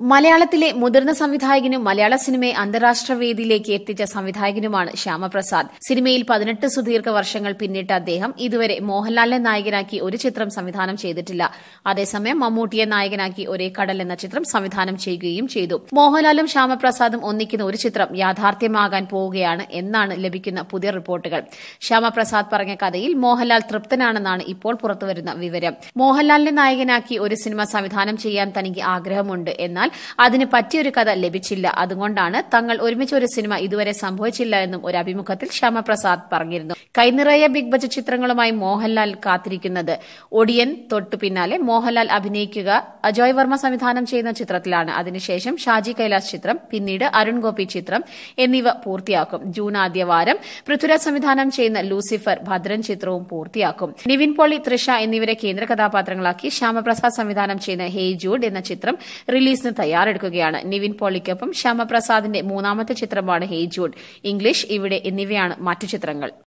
മലയാളത്തിലെ മുതിർന്ന സംവിധായകനും മലയാള സിനിമയെ അന്താരാഷ്ട്ര വേദിയിലേക്ക് എത്തിച്ച സംവിധായകനുമാണ് ശ്യാമപ്രസാദ്. സിനിമയിൽ പതിനെട്ട് സുദീർഘ വർഷങ്ങൾ പിന്നിട്ട അദ്ദേഹം ഇതുവരെ മോഹൻലാലിനെ നായകനാക്കി ഒരു ചിത്രം സംവിധാനം ചെയ്തിട്ടില്ല. അതേസമയം മമ്മൂട്ടിയെ നായകനാക്കി ഒരേ കടൽ എന്ന ചിത്രം സംവിധാനം ചെയ്യുകയും ചെയ്തു. മോഹൻലാലും ശ്യാമപ്രസാദും ഒന്നിക്കുന്ന ഒരു ചിത്രം യാഥാർത്ഥ്യമാകാൻ പോവുകയാണ് എന്നാണ് ലഭിക്കുന്ന പുതിയ റിപ്പോർട്ടുകൾ. ശ്യാമപ്രസാദ് പറഞ്ഞ കഥയിൽ മോഹൻലാൽ തൃപ്തനാണെന്നാണ് ഇപ്പോൾ പുറത്തുവരുന്ന വിവരം. മോഹൻലാലിനെ നായകനാക്കി ഒരു സിനിമ സംവിധാനം ചെയ്യാൻ തനിക്ക് ആഗ്രഹമുണ്ട്. എന്നാൽ അതിന് പറ്റിയൊരു കഥ ലഭിച്ചില്ല. അതുകൊണ്ടാണ് തങ്ങൾ ഒരുമിച്ച് ഒരു സിനിമ ഇതുവരെ സംഭവിച്ചില്ല എന്നും ഒരു അഭിമുഖത്തിൽ ശ്യാമപ്രസാദ് പറഞ്ഞിരുന്നു. കൈനിറയ ബിഗ് ബജറ്റ് ചിത്രങ്ങളുമായി മോഹൻലാൽ കാത്തിരിക്കുന്നത്. ഒടിയൻ തൊട്ടു പിന്നാലെ മോഹൻലാൽ അഭിനയിക്കുക അജോയ് വർമ്മ സംവിധാനം ചെയ്യുന്ന ചിത്രത്തിലാണ്. അതിനുശേഷം ഷാജി കൈലാസ് ചിത്രം പിന്നീട് അരുൺ ഗോപി ചിത്രം എന്നിവ പൂർത്തിയാക്കും. ജൂൺ ആദ്യവാരം പൃഥ്വിരാജ് സംവിധാനം ചെയ്യുന്ന ലൂസിഫർ ഭദ്രൻ ചിത്രവും പൂർത്തിയാക്കും. നിവിൻ പോളി തൃഷ എന്നിവരെ കേന്ദ്ര കഥാപാത്രങ്ങളാക്കി ശ്യാമപ്രസാദ് സംവിധാനം ചെയ്യുന്ന ഹേ ജൂഡ് എന്ന ചിത്രം റിലീസിന് തയ്യാറെടുക്കുകയാണ്. നിവിൻ പോളിക്കൊപ്പം ശ്യാമപ്രസാദിന്റെ മൂന്നാമത്തെ ചിത്രമാണ് ഹേജൂഡ് ഇംഗ്ലീഷ് ഇവിടെ എന്നിവയാണ് മറ്റു ചിത്രങ്ങൾ.